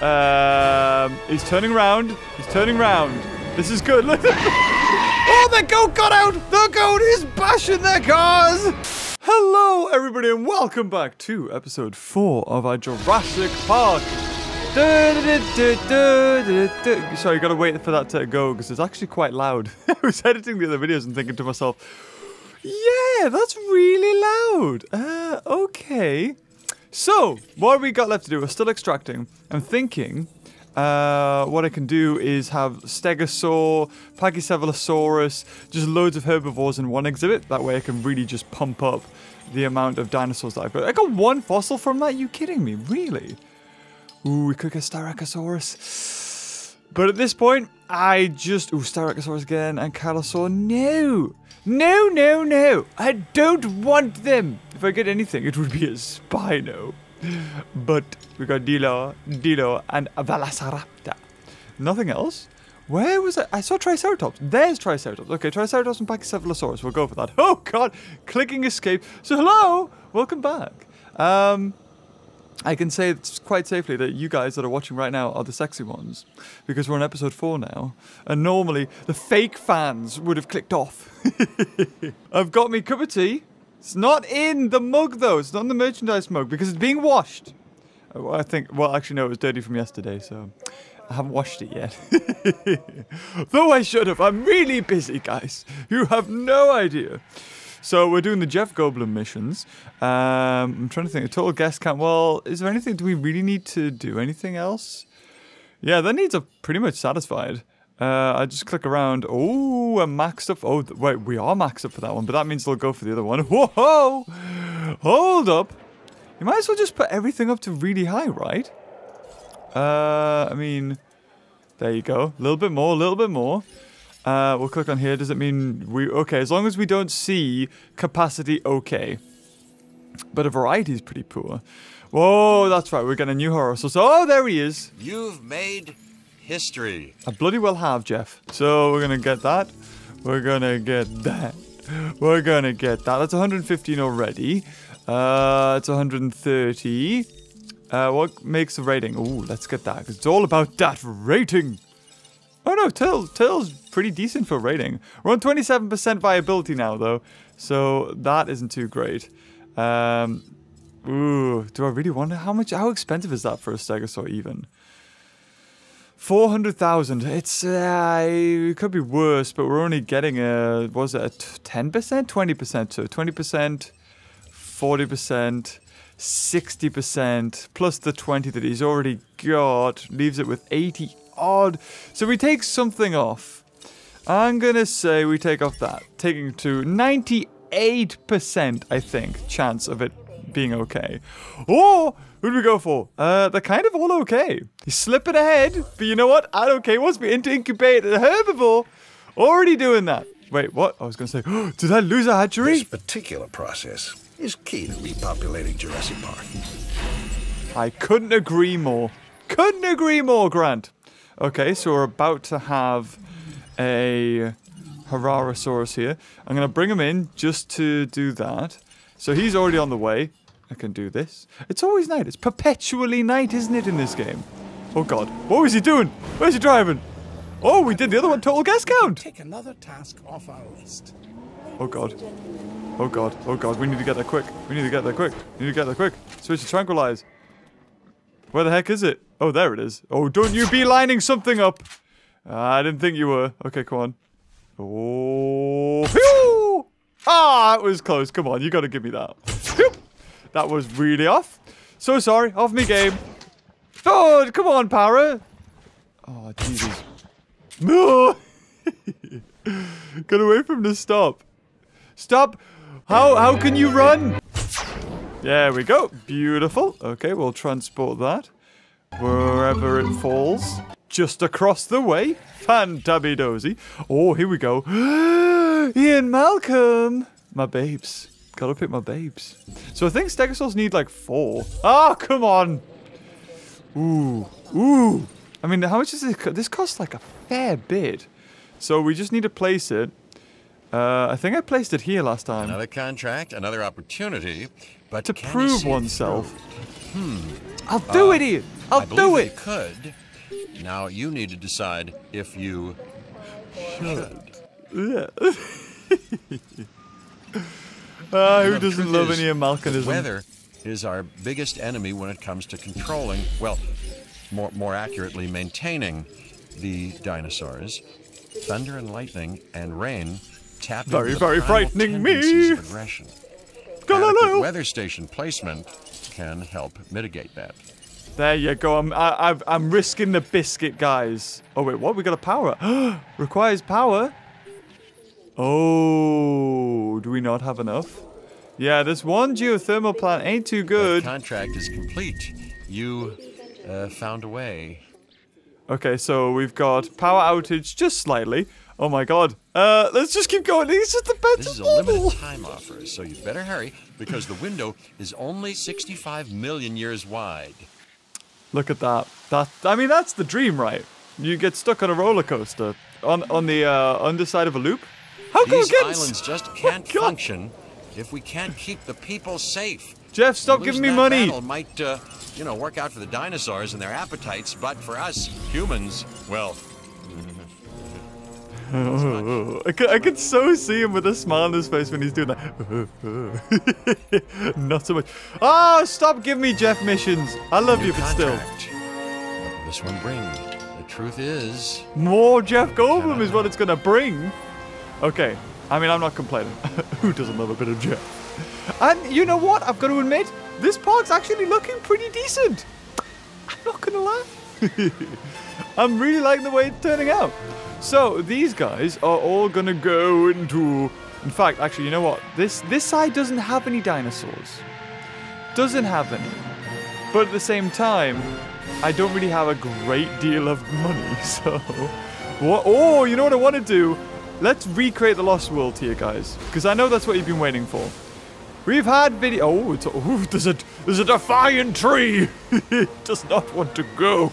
Um, he's turning round. He's turning round. This is good. Look. oh, the goat got out. The goat is bashing their cars. Hello, everybody, and welcome back to episode four of our Jurassic Park. Sorry, you gotta wait for that to go because it's actually quite loud. I was editing the other videos and thinking to myself, yeah, that's really loud. Uh, okay. So, what we got left to do? We're still extracting. I'm thinking uh, what I can do is have Stegosaur, Pachycephalosaurus, just loads of herbivores in one exhibit. That way I can really just pump up the amount of dinosaurs that I've got. I got one fossil from that? you kidding me? Really? Ooh, we could get Styracosaurus. But at this point, I just... Ooh, Styracosaurus again and Calosaur. No! No, no, no! I don't want them! If I get anything, it would be a Spino. But we got Dilo, Dilo, and Velociraptor. Nothing else? Where was it? I saw Triceratops. There's Triceratops. Okay, Triceratops and Pachycephalosaurus. We'll go for that. Oh, God. Clicking escape. So, hello. Welcome back. Um, I can say quite safely that you guys that are watching right now are the sexy ones because we're on episode four now. And normally the fake fans would have clicked off. I've got me cup of tea. It's not in the mug though. It's not in the merchandise mug because it's being washed. Oh, I think, well, actually, no, it was dirty from yesterday, so I haven't washed it yet. Though I should have. I'm really busy, guys. You have no idea. So we're doing the Jeff Goldblum missions. Um, I'm trying to think. A total guest count. Well, is there anything? Do we really need to do anything else? Yeah, their needs are pretty much satisfied. Uh, I just click around. Oh, I'm maxed up. Oh, wait, we are maxed up for that one, but that means they'll go for the other one. Whoa! Hold up. You might as well just put everything up to really high, right? Uh, I mean, there you go. A little bit more, a little bit more. Uh, we'll click on here. Does it mean we... Okay, as long as we don't see capacity okay. But a variety is pretty poor. Whoa, that's right. We're getting a new horror. So, so, oh, there he is. You've made history. I bloody well have, Jeff. So we're going to get that. We're going to get that. We're going to get that. That's 115 already. Uh, it's 130. Uh, what makes the rating? Ooh, let's get that. Cause it's all about that rating. Oh no, Tail, Tail's pretty decent for rating. We're on 27% viability now, though. So that isn't too great. Um, ooh, do I really wonder how much, how expensive is that for a Stegosaur even? 400,000. It's, uh, it could be worse, but we're only getting a, was it a 10%? 20%, so 20%, 40%, 60%, plus the 20 that he's already got, leaves it with 80 odd. So we take something off. I'm gonna say we take off that, taking to 98%, I think, chance of it being okay. Or who do we go for? Uh, they're kind of all okay. He's slipping ahead, but you know what? I don't care. Once we into incubate a herbivore, already doing that. Wait, what? I was gonna say, did I lose a hatchery? This particular process is key to repopulating Jurassic Park. I couldn't agree more. Couldn't agree more, Grant. Okay, so we're about to have a Hararosaurus here. I'm going to bring him in just to do that. So he's already on the way. I can do this. It's always night. It's perpetually night, isn't it, in this game? Oh, God. What was he doing? Where's he driving? Oh, we did the other one. Total guest count. Take another task off our list. Oh, God. Oh, God. Oh, God. We need to get there quick. We need to get there quick. We need to get there quick. Switch to tranquilize. Where the heck is it? Oh, there it is. Oh, don't you be lining something up. Uh, I didn't think you were. Okay, come on. Oh. Ah, it was close. Come on, you got to give me that. That was really off. So sorry. Off me game. Oh, come on, Para. Oh, Jesus. No. Get away from the stop. Stop. How, how can you run? There we go. Beautiful. Okay, we'll transport that wherever it falls. Just across the way. Fantabby-dozy. Oh, here we go. Ian Malcolm. My babes. Gotta pick my babes. So I think Stegosaurs need like four. Ah, oh, come on. Ooh. Ooh. I mean, how much does this cost? This costs like a fair bit. So we just need to place it. Uh, I think I placed it here last time. Another contract, another opportunity, but to prove oneself. Hmm. I'll do it, Ian. I'll I do it. you could. Now you need to decide if you should. Ah, who doesn't love is, any the Weather is our biggest enemy when it comes to controlling, well, more, more accurately, maintaining the dinosaurs. Thunder and lightning and rain tap Very, into the very frightening me. of aggression. Galileo. Adequate weather station placement can help mitigate that. There you go. I'm I, I've, I'm risking the biscuit, guys. Oh wait, what? We got a power. Requires power. Oh, do we not have enough? Yeah, this one geothermal plant ain't too The good. contract is complete. You uh, found a way. Okay, so we've got power outage just slightly. Oh my god. Uh, let's just keep going. It's just the This is a limited time offer, so you better hurry because the window is only 65 million years wide. Look at that. That I mean, that's the dream, right? You get stuck on a roller coaster on on the uh, underside of a loop. How come These islands just Oh can't God. function if we can't keep the people safe. Jeff, stop giving me money. battle might, uh, you know, work out for the dinosaurs and their appetites, but for us humans, well, I could, I could so see him with a smile on his face when he's doing that. Not so much. Oh, stop giving me Jeff missions. I love you, new but still. contract. What will this one bring? The truth is, More Jeff Goldblum is what it's going to bring. Okay. I mean, I'm not complaining. Who doesn't love a bit of Jeff? And you know what? I've got to admit, this park's actually looking pretty decent. I'm not going to lie. I'm really liking the way it's turning out. So these guys are all gonna go into. In fact, actually, you know what? This this side doesn't have any dinosaurs. Doesn't have any. But at the same time, I don't really have a great deal of money. So, what? Oh, you know what I want to do? Let's recreate the Lost World here, guys, because I know that's what you've been waiting for. We've had video. Oh, it's a, ooh, there's a there's a defiant tree. it does not want to go.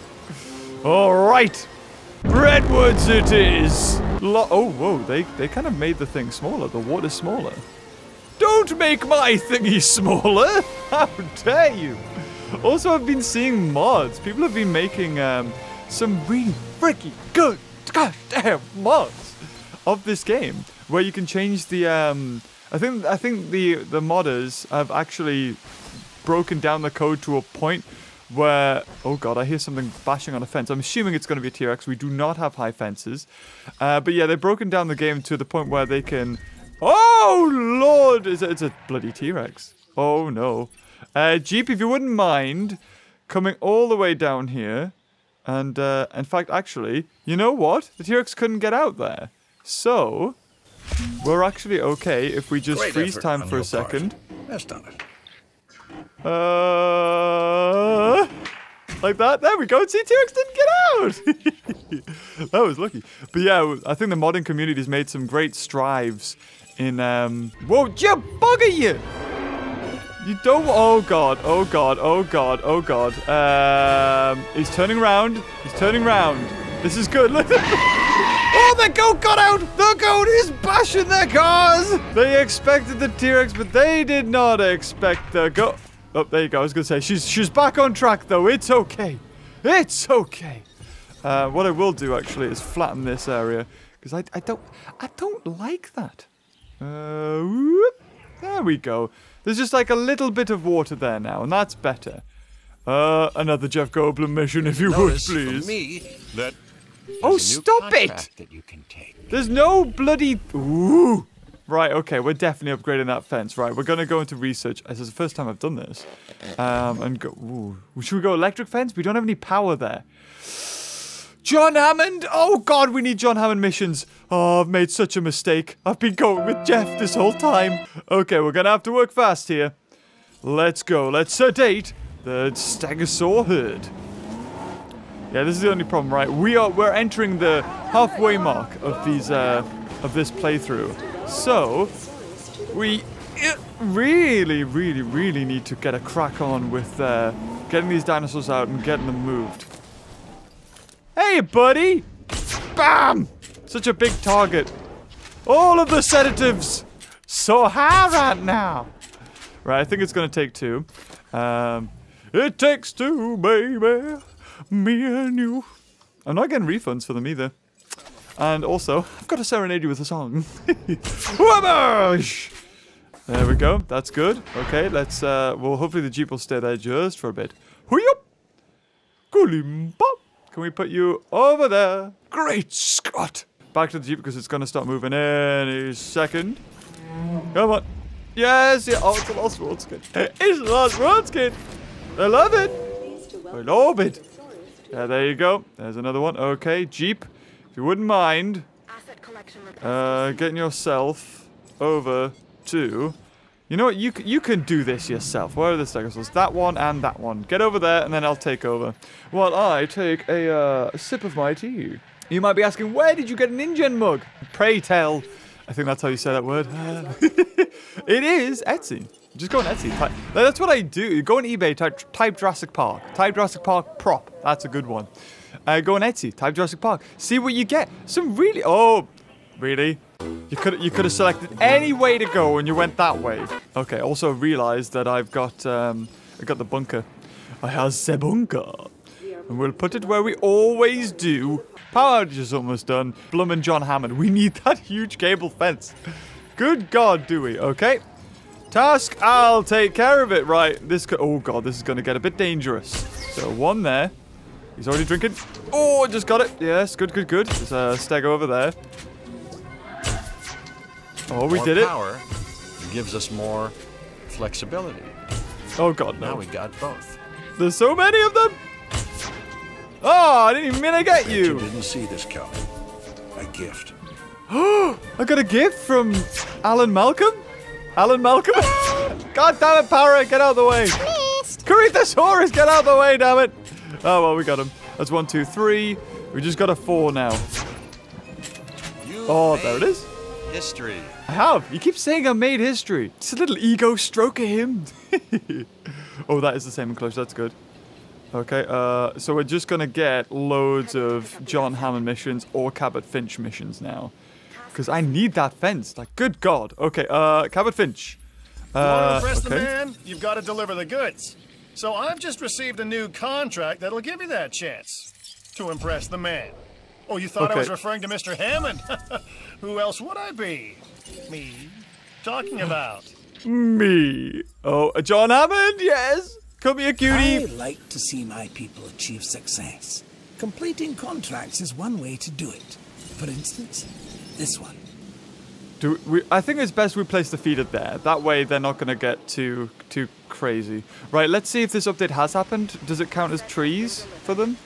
All right, Redwoods it is. Lo- oh, whoa! They they kind of made the thing smaller. The water's smaller. Don't make my thingy smaller. How dare you? Also, I've been seeing mods. People have been making um, some really freaky good goddamn mods of this game where you can change the um, I think I think the the modders have actually broken down the code to a point where oh god I hear something bashing on a fence. I'm assuming it's going to be a T-Rex. We do not have high fences. Uh, but yeah they've broken down the game to the point where they can oh lord it's a, it's a bloody T-Rex. Oh no. Uh, Jeep if you wouldn't mind coming all the way down here and uh, in fact actually you know what? The T-Rex couldn't get out there. So we're actually okay if we just Great freeze time for a part. second. That's done it. Uh, like that. There we go. T-Rex didn't get out. that was lucky. But yeah, I think the modding community's made some great strives in. Um, whoa, you bugger you! You don't. Oh god. Oh god. Oh god. Oh god. Um, he's turning round. He's turning round. This is good. Look. Oh, the goat got out! The goat is bashing their cars! They expected the T-Rex, but they did not expect the goat. Oh, there you go. I was gonna say she's she's back on track though. It's okay. It's okay. Uh, what I will do actually is flatten this area because I, I don't I don't like that. Uh, whoop. there we go. There's just like a little bit of water there now, and that's better. Uh, another Jeff Goldblum mission, if you would, please. me that Oh, there's a new stop it! That you can take. There's no bloody. Ooh. Right, okay, we're definitely upgrading that fence. Right, we're gonna go into research. This is the first time I've done this. Um, and go. Ooh. Should we go electric fence? We don't have any power there. John Hammond! Oh god, we need John Hammond missions. Oh, I've made such a mistake. I've been going with Jeff this whole time. Okay, we're gonna have to work fast here. Let's go. Let's sedate the Stegosaur herd. Yeah, this is the only problem, right? We are we're entering the halfway mark of these uh, of this playthrough, so we uh, really, really, really need to get a crack on with uh, getting these dinosaurs out and getting them moved. Hey, buddy! Bam! Such a big target. All of the sedatives so high right now. Right, I think it's gonna take two. Um, It takes two, baby. Me and you. I'm not getting refunds for them either. And also, I've got to serenade you with a song. There we go. That's good. Okay, let's, uh, well, hopefully the Jeep will stay there just for a bit. Hooyup! Goolimba! Can we put you over there? Great Scott! Back to the Jeep because it's going to start moving any second. Come on. Yes, yeah. Oh, it's a Lost World skin. It's a Lost World skin. I love it. I love it. Yeah, there you go. There's another one. Okay, Jeep, if you wouldn't mind uh, getting yourself over to... You know what? You, you can do this yourself. Where are the stegosaurs? That one and that one. Get over there, and then I'll take over. While I take a uh, sip of my tea. You might be asking, where did you get an InGen mug? Pray tell. I think that's how you say that word. it is Etsy. Just go on Etsy. Type, that's what I do. Go on eBay, type, type Jurassic Park. Type Jurassic Park prop. That's a good one. Uh, go on Etsy, type Jurassic Park. See what you get. Some really... Oh, really? You could you could have selected any way to go and you went that way. Okay, also realized that I've got um I got the bunker. I have the bunker. And we'll put it where we always do. Power outage is almost done. Blum and John Hammond. We need that huge cable fence. Good God, do we? Okay. Task, I'll take care of it. Right, this could, oh God, this is going to get a bit dangerous. So one there. He's already drinking. Oh, I just got it. Yes, good, good, good. There's a stego over there. Oh, we more did it. power gives us more flexibility. Oh God, Now we got both. There's so many of them. Oh, I didn't even mean to get You you. didn't see this coming. A gift. Oh, I got a gift from Alan Malcolm. Alan Malcolm. God damn it, Para, get out of the way. Corythosaurus, get out of the way, damn it. Oh, well, we got him. That's one, two, three. We just got a four now. You Oh, there it is. History. I have. You keep saying I made history. It's a little ego stroke of him. oh, that is the same enclosure. That's good. Okay, uh, so we're just gonna get loads of John Hammond missions or Cabot Finch missions now. Because I need that fence. Like, good God. Okay, uh, Cabot Finch. You Want to Uh, impress the man? You've got to deliver the goods. So I've just received a new contract that'll give you that chance to impress the man. Oh, you thought I was referring to Mr. Hammond? Who else would I be? Me. Talking about. Me. Oh, John Hammond, yes. Come here, cutie. I cutie. like to see my people achieve success. Completing contracts is one way to do it. For instance, this one. Do we, I think it's best we place the feeder there. That way they're not going to get too too crazy. Right, let's see if this update has happened. Does it count as trees for them?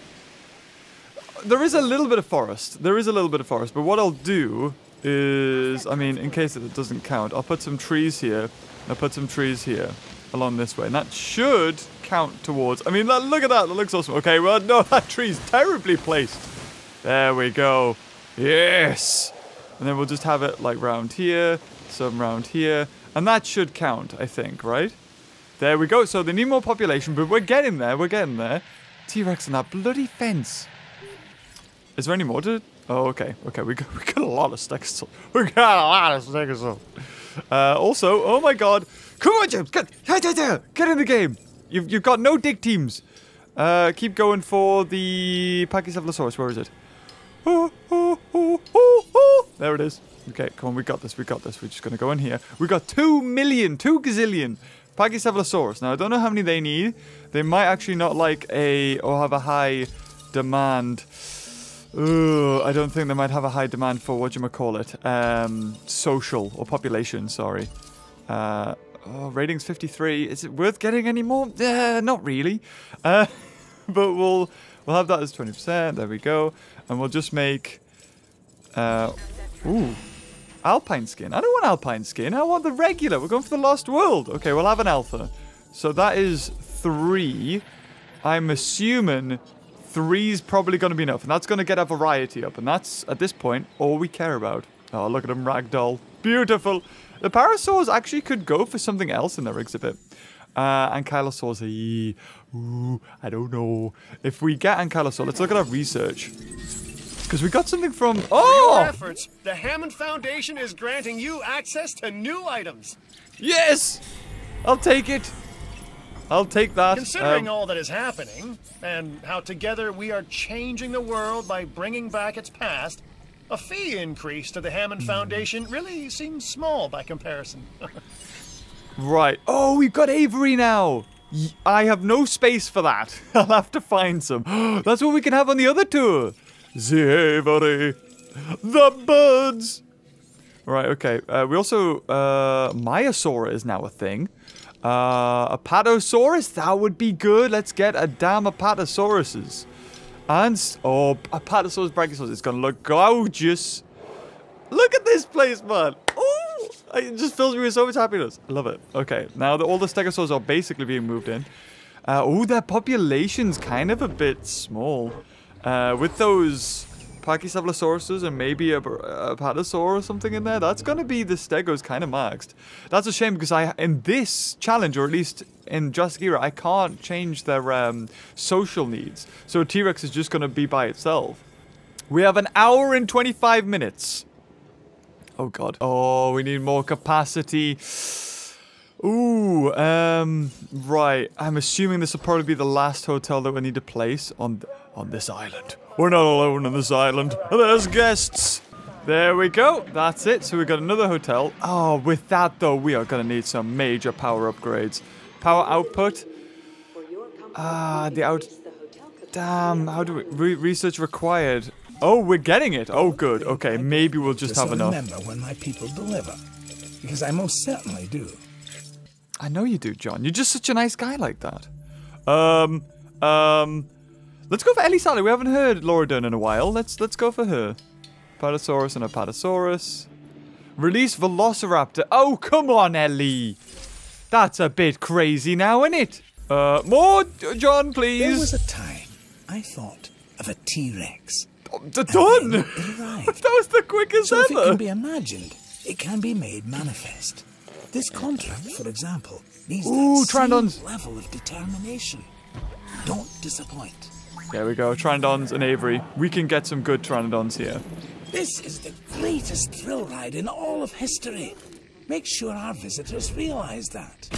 There is a little bit of forest. There is a little bit of forest. But what I'll do is, I mean, in case it doesn't count, I'll put some trees here. I'll put some trees here along this way. And that should count towards... I mean, look at that. That looks awesome. Okay, well, no, that tree's terribly placed. There we go. Yes. And then we'll just have it like round here, some round here. And that should count, I think, right? There we go. So they need more population, but we're getting there. We're getting there. T-Rex and that bloody fence. Is there any more to... Oh, okay. Okay, we got, we got a lot of Stegosaurus. We got a lot of Stegosaurus. Uh, also, oh my god. Come on, James. Get, get, get, get, get in the game. You've, you've got no dig teams. Uh, keep going for the Pachycephalosaurus. Where is it? Oh, oh, oh. There it is. Okay, come on, we got this, we got this. We're just gonna go in here. We got two million, two gazillion Pachycephalosaurus. Now I don't know how many they need. They might actually not like a or have a high demand. Ugh, I don't think they might have a high demand for what you might call it, um, social or population. Sorry. Uh, oh, ratings 53. Is it worth getting any more? Uh, not really. Uh, but we'll we'll have that as 20%. There we go. And we'll just make uh ooh alpine skin. I don't want alpine skin. I want the regular. We're going for the lost world. Okay, we'll have an alpha. So that is 3. I'm assuming three's probably going to be enough, and that's going to get a variety up, and that's at this point all we care about. Oh, look at him ragdoll. Beautiful. The parasaurs actually could go for something else in their exhibit. Uh, ankylosaurs, ee, ooh, I don't know. If we get ankylosaur, let's look at our research. Because we got something from. For your Oh! efforts, the Hammond Foundation is granting you access to new items. Yes! I'll take it. I'll take that. Considering Um, all that is happening, and how together we are changing the world by bringing back its past, a fee increase to the Hammond Foundation really seems small by comparison. Right. Oh, we've got Avery now. I have no space for that. I'll have to find some. That's what we can have on the other tour. The Avery. The birds. Right, okay. Uh, we also, uh, is now a thing. Uh, Apatosaurus, that would be good. Let's get a damn Apatosauruses. And, oh, Apatosaurus Brachiosaurus. It's gonna look gorgeous. Look at this place, man. Oh, it just fills me with so much happiness. I love it. Okay, now that all the stegosaurs are basically being moved in. Uh, oh, their population's kind of a bit small. Uh, with those Pachycephalosauruses and maybe a, a Patasaur or something in there, that's going to be the stegos kind of maxed. That's a shame because I, in this challenge, or at least in Jurassic Era, I can't change their um, social needs. So T-Rex is just going to be by itself. We have an hour and 25 minutes. Oh god. Oh, we need more capacity. Ooh, um, right. I'm assuming this will probably be the last hotel that we need to place on on this island. We're not alone on this island. There's guests. There we go. That's it. So we've got another hotel. Oh, with that though, we are gonna need some major power upgrades. Power output. Ah, the out. Damn. How do we re- research required? Oh, we're getting it. Oh, good. Okay, maybe we'll just Just have enough. remember when my people deliver, because I most certainly do. I know you do, John. You're just such a nice guy like that. Um, um, let's go for Ellie Sattler. We haven't heard Laura Dern in a while. Let's let's go for her. Patasaurus and a Patasaurus. Release Velociraptor. Oh, come on, Ellie. That's a bit crazy now, isn't it? Uh, more, John, please. There was please. a time I thought of a T-Rex. D- Done. It arrived. that was the quickest So if it can be imagined, it can be made manifest. This contract, for example, needs Ooh, that same Pteranodons. level of determination. Don't disappoint. There we go. Pteranodons and Avery. We can get some good Pteranodons here. This is the greatest thrill ride in all of history. Make sure our visitors realize that.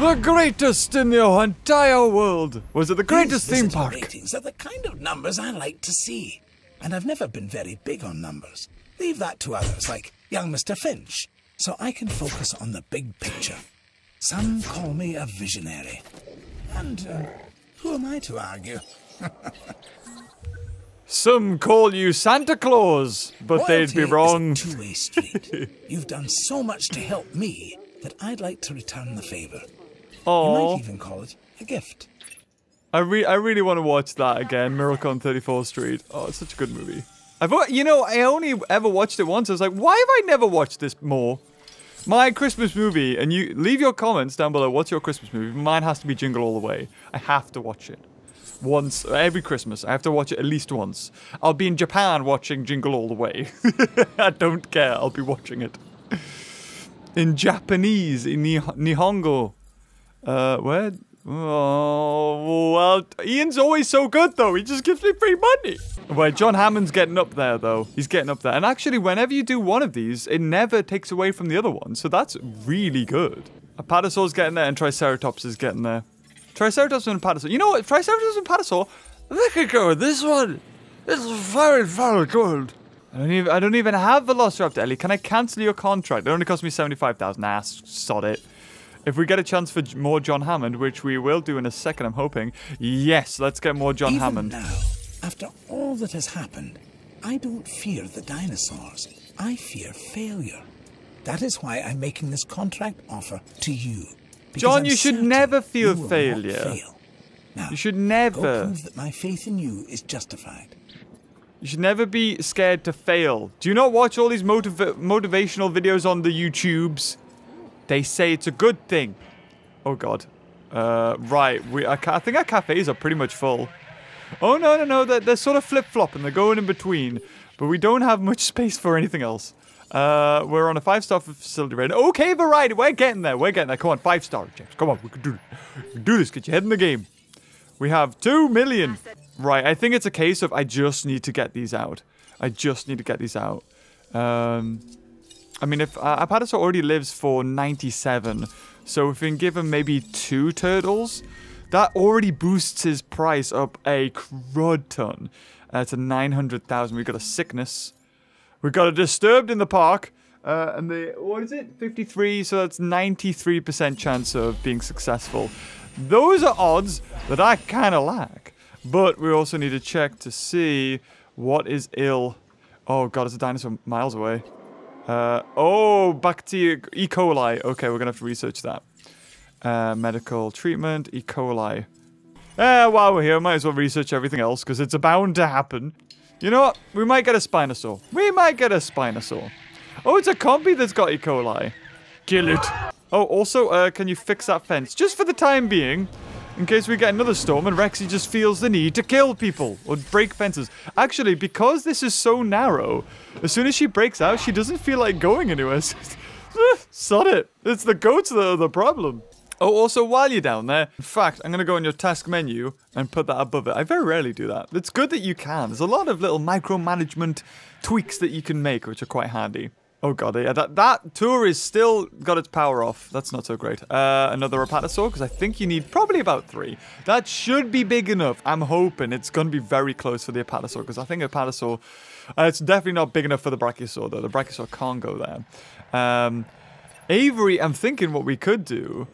The greatest in the entire world. Was it the greatest These theme visitor park? ratings are the kind of numbers I like to see. And I've never been very big on numbers. Leave that to others, like young Mr. Finch, so I can focus on the big picture. Some call me a visionary. And uh, who am I to argue? Some call you Santa Claus, but they'd be wrong. Is a two-way street. You've done so much to help me that I'd like to return the favor. You Oh, might even call it a gift. I re- I really want to watch that again. Miracle on 34th Street. Oh, it's such a good movie. I've you know I only ever watched it once. I was like, why have I never watched this more? My Christmas movie, and you leave your comments down below. What's your Christmas movie? Mine has to be Jingle All the Way. I have to watch it once every Christmas. I have to watch it at least once. I'll be in Japan watching Jingle All the Way. I don't care. I'll be watching it in Japanese in Nih- Nihongo. Uh, where? Oh, well, Ian's always so good, though. He just gives me free money. Wait, John Hammond's getting up there, though. He's getting up there. And actually, whenever you do one of these, it never takes away from the other one. So that's really good. A Patasaur's getting there, and Triceratops is getting there. Triceratops and Patasaur. You know what? Triceratops and Patasaur. Look at go. This one. Is very, very good. I don't even. I don't even have Velociraptor, Ellie. Can I cancel your contract? It only cost me seventy-five thousand. Nah, sod it. If we get a chance for more John Hammond, which we will do in a second, I'm hoping. Yes, let's get more John Even Hammond. now, after all that has happened, I don't fear the dinosaurs. I fear failure. That is why I'm making this contract offer to you. John, you should certain never feel you failure. You should never. prove that my faith in you is justified. You should never be scared to fail. Do you not watch all these motiv- motivational videos on the YouTubes? They say it's a good thing. Oh God. Uh, right. We. I, I think our cafes are pretty much full. Oh no no no! They're, they're sort of flip flopping. They're going in between, but we don't have much space for anything else. Uh, we're on a five star facility right. Okay, variety. We're getting there. We're getting there. Come on, five star, James. Come on, we can do it. We can do this. Get your head in the game. We have two million. Right, I think it's a case of I just need to get these out. I just need to get these out. Um, I mean, if uh, Apatosaur already lives for 97, So if we can give him maybe two turtles, that already boosts his price up a crud ton. Uh, to 900,000. We've got a sickness. We've got a disturbed in the park. Uh, and the, what is it? 53, so that's 93% chance of being successful. Those are odds that I kind of lack. But we also need to check to see what is ill. Oh god, it's a dinosaur miles away. Uh, oh, bacteria, E. coli. Okay, we're going to have to research that. Uh, medical treatment, E. coli. Eh, while we're here, might as well research everything else, because it's bound to happen. You know what? We might get a Spinosaur. We might get a Spinosaur. Oh, it's a Compy that's got E. coli. Kill it. Oh, also, uh, can you fix that fence? Just for the time being. In case we get another storm and Rexy just feels the need to kill people or break fences. Actually, because this is so narrow, as soon as she breaks out, she doesn't feel like going anywhere. Sod it. It's the goats that are the problem. Oh, also, while you're down there, in fact, I'm going to go on your task menu and put that above it. I very rarely do that. It's good that you can. There's a lot of little micromanagement tweaks that you can make, which are quite handy. Oh god, yeah, that, that tour is still got its power off. That's not so great. Uh, another Apatosaur, because I think you need probably about three. That should be big enough. I'm hoping it's going to be very close for the Apatosaur, because I think Apatosaur... Uh, it's definitely not big enough for the Brachiosaur, though. The Brachiosaur can't go there. Um, Aviary, I'm thinking what we could do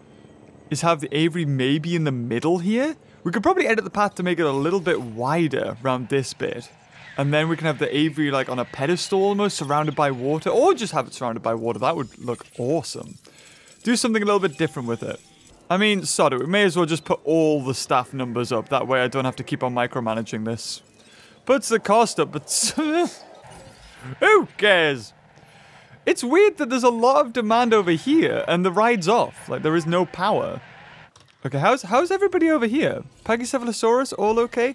is have the Avery maybe in the middle here. We could probably edit the path to make it a little bit wider around this bit. And then we can have the Aviary like on a pedestal almost surrounded by water or just have it surrounded by water. That would look awesome. Do something a little bit different with it. I mean, sorry, we may as well just put all the staff numbers up. That way I don't have to keep on micromanaging this. Puts the cost up, but who cares? It's weird that there's a lot of demand over here and the ride's off. Like there is no power. Okay, how's how's everybody over here? Pachycephalosaurus, all okay?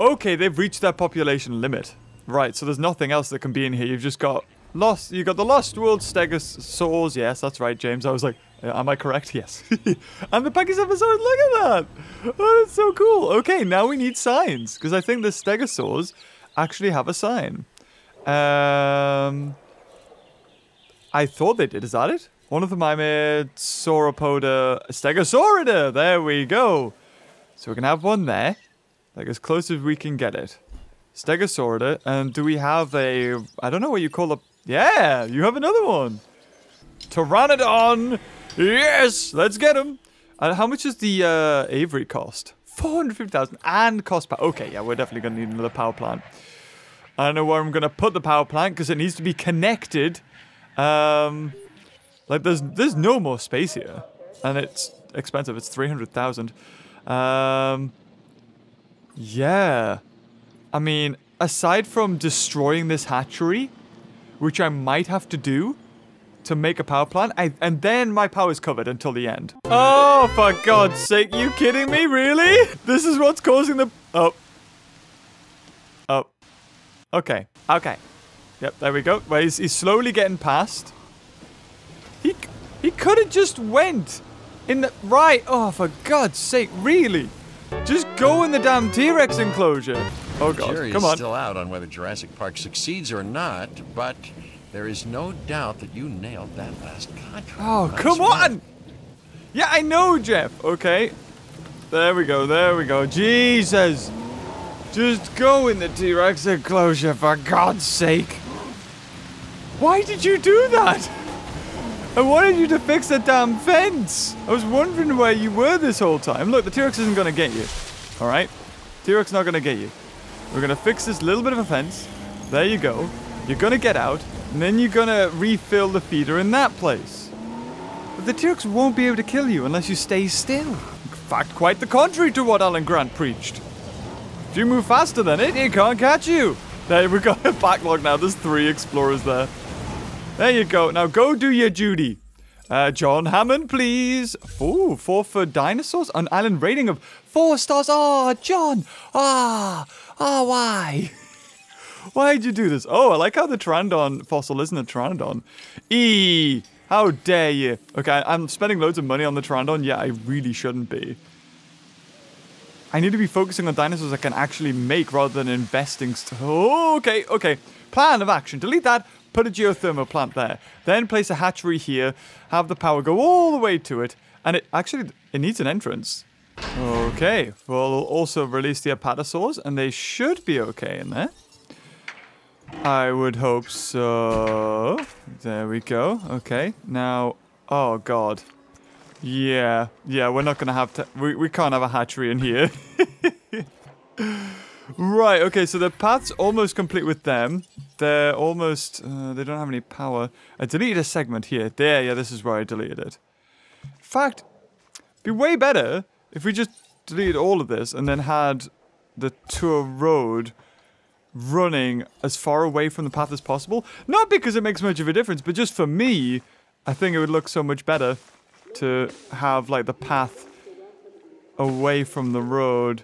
Okay, they've reached their population limit. Right, so there's nothing else that can be in here. You've just got lost. You got the Lost World Stegosaurs. Yes, that's right, James. I was like, am I correct? Yes. and the Pachycephalosaurus. Look at that. Oh, that's so cool. Okay, now we need signs because I think the Stegosaurs actually have a sign. Um, I thought they did. Is that it? One of them I made Sauropoda Stegosaurida. There we go. So we can have one there. Like as close as we can get it. Stegosaurida. And do we have a... I don't know what you call a... Yeah, you have another one. Pteranodon. Yes, let's get him. And how much does the uh, Aviary cost? 450,000 and cost power. Okay, yeah, we're definitely going to need another power plant. I don't know where I'm going to put the power plant because it needs to be connected. Um, like there's there's no more space here, and it's expensive. It's 300,000. Um, yeah. I mean, aside from destroying this hatchery, which I might have to do to make a power plant, I, and then my power is covered until the end. Oh, for God's sake, you kidding me? Really? This is what's causing the... Oh. Oh. Okay. Okay. Yep, there we go. Well, he's, he's slowly getting past. He, he could have just went in the... Right. Oh, for God's sake, really? Just go in the damn T-Rex enclosure. Oh god, come on. still out on whether Jurassic Park succeeds or not, but there is no doubt that you nailed that last contract. Oh, Nice come work. on! Yeah, I know, Jeff. Okay. There we go, there we go. Jesus. Just go in the T-Rex enclosure, for God's sake. Why did you do that? I wanted you to fix the damn fence. I was wondering where you were this whole time. Look, the T-Rex isn't going to get you. All right? T-Rex not going to get you. We're going to fix this little bit of a fence. There you go. You're going to get out, and then you're going to refill the feeder in that place. But the T-Rex won't be able to kill you unless you stay still. In fact, quite the contrary to what Alan Grant preached. If you move faster than it, it can't catch you. There, we've got a backlog now. There's three explorers there. There you go. Now go do your duty. Uh, John Hammond, please. Ooh, four for dinosaurs. An island rating of four stars. Ah, John. Ah, ah, why? Why'd you do this? Oh, I like how the Pteranodon fossil isn't a Pteranodon. E. How dare you? Okay, I'm spending loads of money on the Pteranodon. Yeah, I really shouldn't be. I need to be focusing on dinosaurs I can actually make rather than investing. St- oh, okay, okay. Plan of action. Delete that. Put a geothermal plant there. Then place a hatchery here. Have the power go all the way to it. And it actually, it needs an entrance. Okay, we'll also release the apatosaurs, and they should be okay in there. I would hope so. There we go. Okay, now, oh god. Yeah, yeah, we're not gonna have to, we, we can't have a hatchery in here. right, okay, so the path's almost complete with them. They're almost, uh, they don't have any power. I deleted a segment here. There, yeah, this is where I deleted it. In fact, be way better if we just deleted all of this and then had the tour road running as far away from the path as possible. Not because it makes much of a difference, but just for me, I think it would look so much better to have like the path away from the road.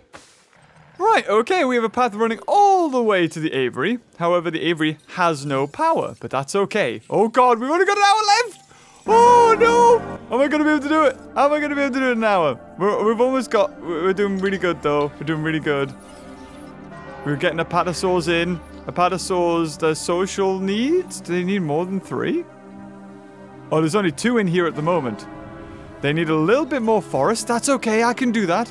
Right, okay, we have a path running all the way to the Avery. However, the Avery has no power, but that's okay. Oh god, we've only got an hour left! Oh no! Am I gonna be able to do it? Am I gonna be able to do it in an hour? We're, we've almost got, we're doing really good though. We're doing really good. We're getting apatosaurs in. Apatosaurs, their social needs? Do they need more than three? Oh, there's only two in here at the moment. They need a little bit more forest. That's okay, I can do that.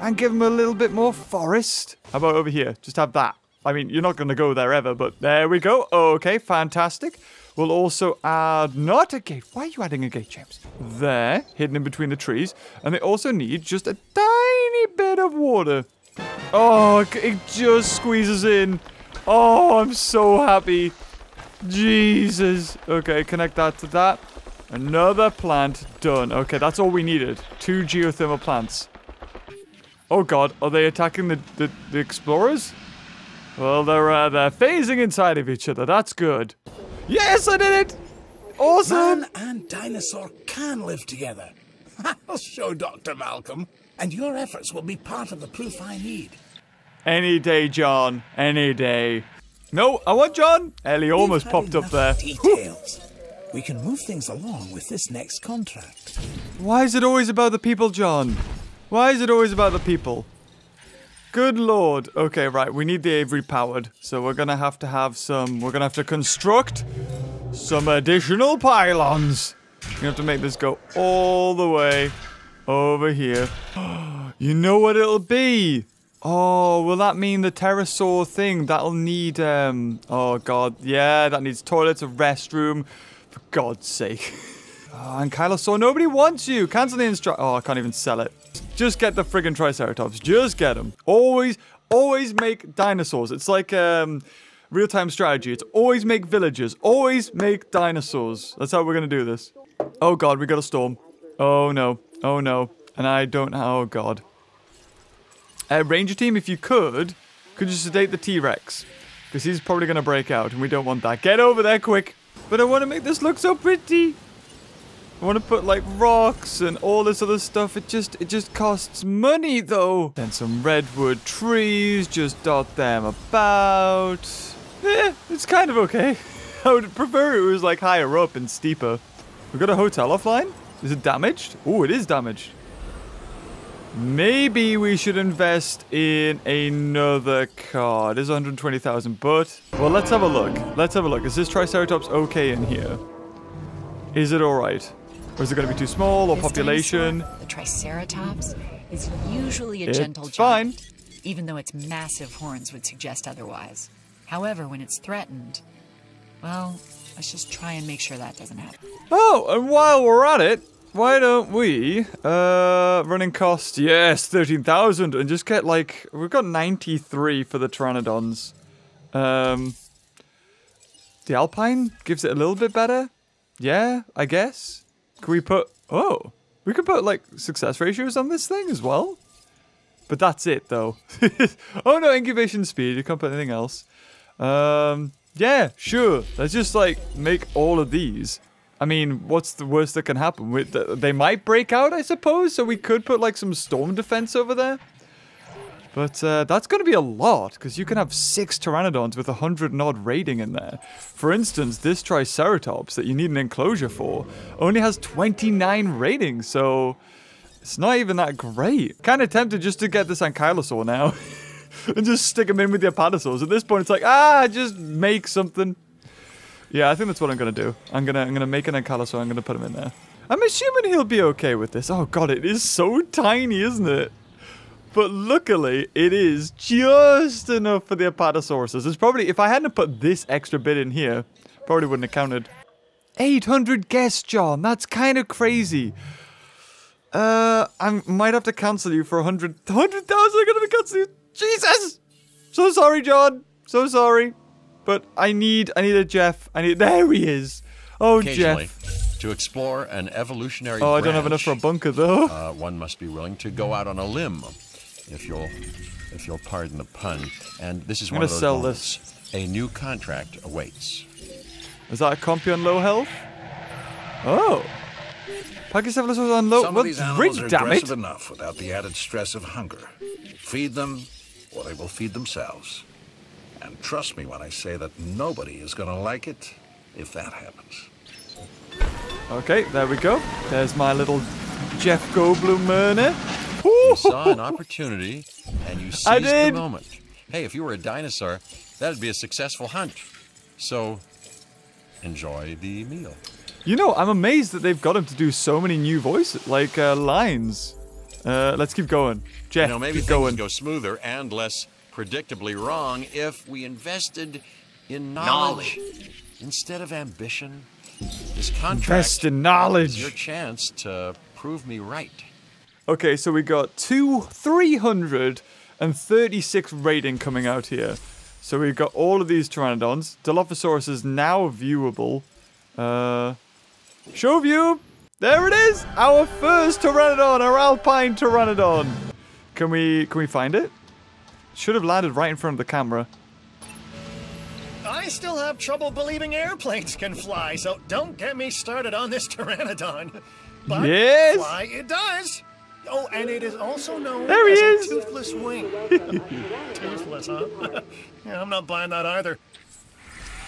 And give them a little bit more forest. How about over here? Just have that. I mean, you're not going to go there ever, but there we go. Okay, fantastic. We'll also add not a gate. Why are you adding a gate, James? There, hidden in between the trees. And they also need just a tiny bit of water. Oh, it just squeezes in. Oh, I'm so happy. Jesus. Okay, connect that to that. Another plant done. Okay, that's all we needed. Two geothermal plants. Oh god, are they attacking the, the, the explorers? Well, they're, uh, they're phasing inside of each other. That's good. Yes, I did it! Awesome! Man and dinosaur can live together. I'll show Dr. Malcolm, and your efforts will be part of the proof I need. Any day, John. Any day. No, I want John. Ellie almost We've popped up there. Details. We can move things along with this next contract. Why is it always about the people, John? Why is it always about the people? Good lord. Okay, right. We need the Avery powered. So we're gonna have to have some... We're gonna have to construct some additional pylons. We have to make this go all the way over here. you know what it'll be? Oh, will that mean the pterosaur thing? That'll need, um... Oh, God. Yeah, that needs toilets, a restroom. For God's sake. Oh, and Kylosaur, nobody wants you. Cancel the instruct... Oh, I can't even sell it. Just get the friggin' Triceratops. Just get them. Always, always make dinosaurs. It's like um, real-time strategy. It's always make villagers. Always make dinosaurs. That's how we're gonna do this. Oh god, we got a storm. Oh no. Oh no. And I don't. Oh god. Uh, Ranger team, if you could, could you sedate the T-Rex? Because he's probably gonna break out, and we don't want that. Get over there quick. But I want to make this look so pretty. I want to put like rocks and all this other stuff. It just it just costs money though. Then some redwood trees, just dot them about. Eh, it's kind of okay. I would prefer it was like higher up and steeper. We got a hotel offline? Is it damaged? Oh, it is damaged. Maybe we should invest in another car. It is 120,000, but... Well, let's have a look. Let's have a look. Is this Triceratops okay in here? Is it alright? Or is it going to be too small, or This population? dinosaur, the Triceratops, is usually a It's gentle fine. giant, even though its massive horns would suggest otherwise. However, when it's threatened, well, let's just try and make sure that doesn't happen. Oh, and while we're at it, why don't we, uh, running cost, yes, 13,000, and just get like, we've got 93 for the Pteranodons. Um, the Alpine gives it a little bit better. Yeah, I guess. Can we put, oh, we could put like success ratios on this thing as well. But that's it though. oh no, incubation speed, you can't put anything else. Um, yeah, sure. Let's just like make all of these. I mean, what's the worst that can happen? We- th- They might break out, I suppose, so we could put like some storm defense over there. But uh, that's going to be a lot, because you can have six Pteranodons with a 100 and odd rating in there. For instance, this Triceratops that you need an enclosure for only has 29 ratings, so it's not even that great. Kind of tempted just to get this Ankylosaur now. and just stick him in with the Apatosaurs. At this point, it's like, ah, just make something. Yeah, I think that's what I'm gonna do. I'm gonna I'm gonna make an Ankylosaur. I'm gonna put him in there. I'm assuming he'll be okay with this. Oh god, it is so tiny, isn't it? But luckily, it is just enough for the Apatosauruses. It's probably, if I hadn't put this extra bit in here, probably wouldn't have counted. 800 guests, John. That's kind of crazy. Uh, I might have to cancel you for 100, 100,000. I'm going to be canceling you. Jesus! So sorry, John. So sorry. But I need, I need a Jeff. I need, there he is. Oh, Jeff. to explore an evolutionary Oh, I don't have enough for a bunker, though. uh, one must be willing to go out on a limb, if you'll, if you'll pardon the pun. And this is I'm one of those sell moments. A new contract awaits. Is that a compy on low health? Oh. Pachycephalosaurus on low. Some well, of these animals rig, are damn it. enough without the added stress of hunger. Feed them, or they will feed themselves. And trust me when I say that nobody is going to like it if that happens. Okay, there we go. There's my little Jeff Goldblum Murner. You saw an opportunity, and you seized I the moment. Hey, if you were a dinosaur, that'd be a successful hunt. So, enjoy the meal. You know, I'm amazed that they've got him to do so many new voices, like uh, lines. Uh, let's keep going. Jeff, You know, maybe keep things going. would go smoother and less predictably wrong if we invested in knowledge, instead of ambition. This contract Invest in is knowledge. your chance to prove me right. Okay, so we got two, 336 rating coming out here. So we've got all of these Pteranodons. Dilophosaurus is now viewable. Uh, show view. There it is. Our first Pteranodon, our Alpine Pteranodon. Can we can we find it? Should have landed right in front of the camera. I still have trouble believing airplanes can fly, so don't get me started on this pteranodon. But Yes. fly it does. Oh, and it is also known There he as is. a toothless wing. toothless, huh? yeah, I'm not buying that either.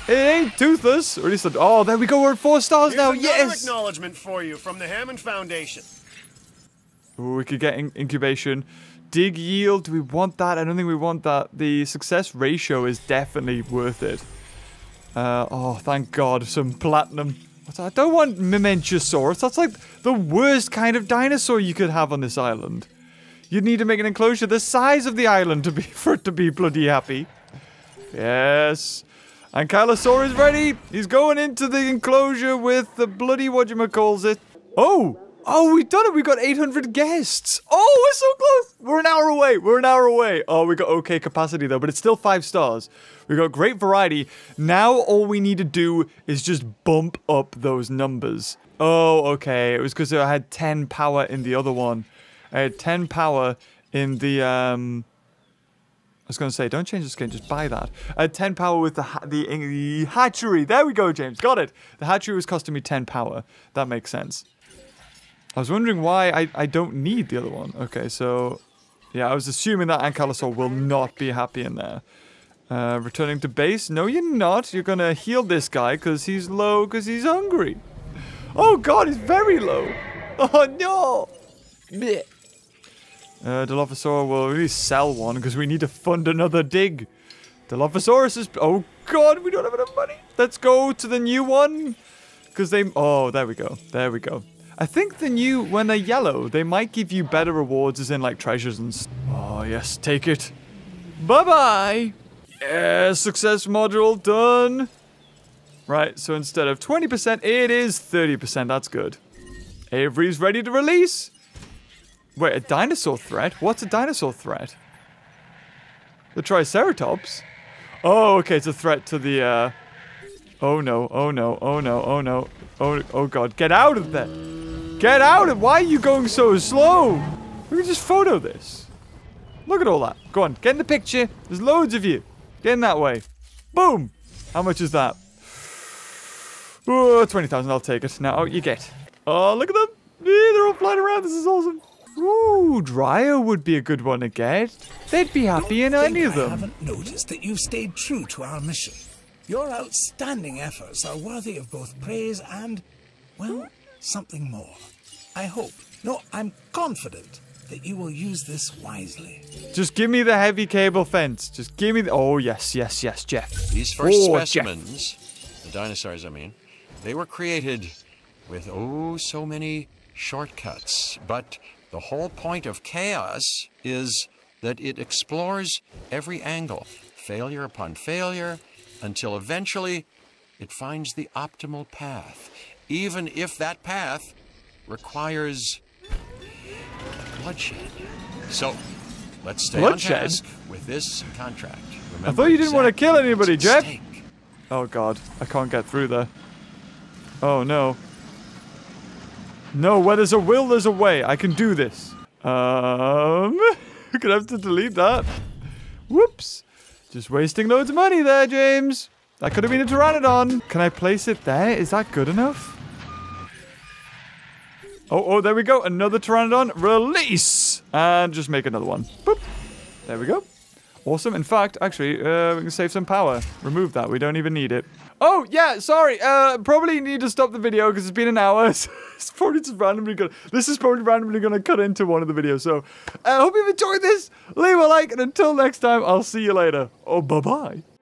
It ain't toothless, or at least. Oh, there we go. We're at four stars Here's now. Yes. acknowledgement for you from the Hammond Foundation. Ooh, we could get in- incubation. Dig yield, do we want that? I don't think we want that. The success ratio is definitely worth it. Uh, oh, thank God, some platinum. I don't want Mamenchisaurus. That's like the worst kind of dinosaur you could have on this island. You'd need to make an enclosure the size of the island to be for it to be bloody happy. Yes. Ankylosaur is ready. He's going into the enclosure with the bloody whatchamacalls it. Oh! Oh, we've done it. We got 800 guests. Oh, we're so close. We're an hour away. We're an hour away. Oh, we got okay capacity though, but it's still five stars. We got great variety. Now all we need to do is just bump up those numbers. Oh, okay. It was because I had 10 power in the other one. I had 10 power in the um. I was going to say, don't change the skin, just buy that. I had 10 power with the, ha- the the hatchery. There we go, James. Got it. The hatchery was costing me 10 power. That makes sense. I was wondering why I, I don't need the other one. Okay, so... Yeah, I was assuming that Ankylosaur will not be happy in there. Uh, returning to base? No, you're not. You're to heal this guy because he's low because he's hungry. Oh, God, he's very low. Oh, no. Blech. Uh, will really sell one because we need to fund another dig. Dilophosaurus is. Oh god, we don't have enough money. Let's go to the new one. Because they. Oh, there we go. There we go. I think the new. When they're yellow, they might give you better rewards, as in like treasures and. Oh, yes, take it. Bye bye. Yeah, success module done. Right, so instead of 20%, it is 30%. That's good. Aviary's ready to release. Wait, a dinosaur threat? What's a dinosaur threat? The Triceratops? Oh, okay, it's a threat to the, uh... Oh no, oh no, oh no, oh no. Oh, oh god, get out of there! Get out of- Why are you going so slow? We can just photo this. Look at all that. Go on, get in the picture. There's loads of you. Get in that way. Boom! How much is that? Oh, 20,000, I'll take it. Now, you get. Oh, look at them. Eh, They're all flying around. This is awesome. Ooh, Dryer would be a good one to get. They'd be happy in Think any of them. I haven't noticed that you've stayed true to our mission. Your outstanding efforts are worthy of both praise and, well, something more. I hope, no, I'm confident that you will use this wisely. Just give me the heavy cable fence. Just give me the. Oh, yes, yes, yes, Jeff. These first Oh, Jeff. specimens, the dinosaurs, I mean, they were created with oh so many shortcuts. But the whole point of chaos is that it explores every angle, failure upon failure, until eventually it finds the optimal path, even if that path requires bloodshed. So, let's stay Bloodshed? on task with this contract. Remember I thought you didn't want to kill anybody, Jeff. Oh god, I can't get through there. Oh no. No, where there's a will, there's a way. I can do this. Um, gonna have to delete that. Whoops. Just wasting loads of money there, James. That could have been a Pteranodon. Can I place it there? Is that good enough? Oh, oh, there we go. Another Pteranodon. Release! And just make another one. Boop. There we go. Awesome. In fact, actually, uh, we can save some power. Remove that. We don't even need it. Oh, yeah, sorry. Uh, probably need to stop the video because it's been an hour. So it's probably just randomly to... This is probably randomly going to cut into one of the videos. So I uh, hope you've enjoyed this. Leave a like, and until next time, I'll see you later. Oh, bye-bye.